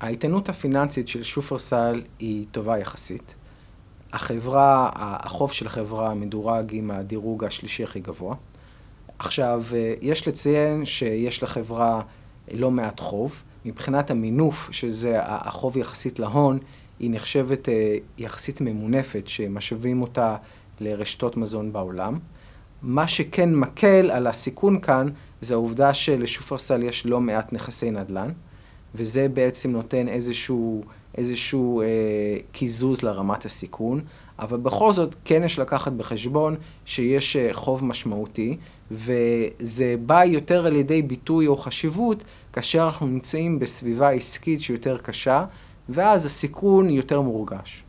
האיתנות הפיננסית של שופרסל היא טובה יחסית. החברה, החוב של החברה מדורג עם הדירוג השלישי הכי גבוה. עכשיו, יש לציין שיש לחברה לא מעט חוב. מבחינת המינוף, שזה החוב יחסית להון, היא נחשבת יחסית ממונפת, שמשווים אותה לרשתות מזון בעולם. מה שכן מקל על הסיכון כאן, זה העובדה שלשופרסל יש לא מעט נכסי נדל"ן, וזה בעצם נותן איזשהו, איזשהו אה, קיזוז לרמת הסיכון, אבל בכל זאת כן יש לקחת בחשבון שיש חוב משמעותי, וזה בא יותר על ידי ביטוי או חשיבות כאשר אנחנו נמצאים בסביבה עסקית שיותר קשה, ואז הסיכון יותר מורגש.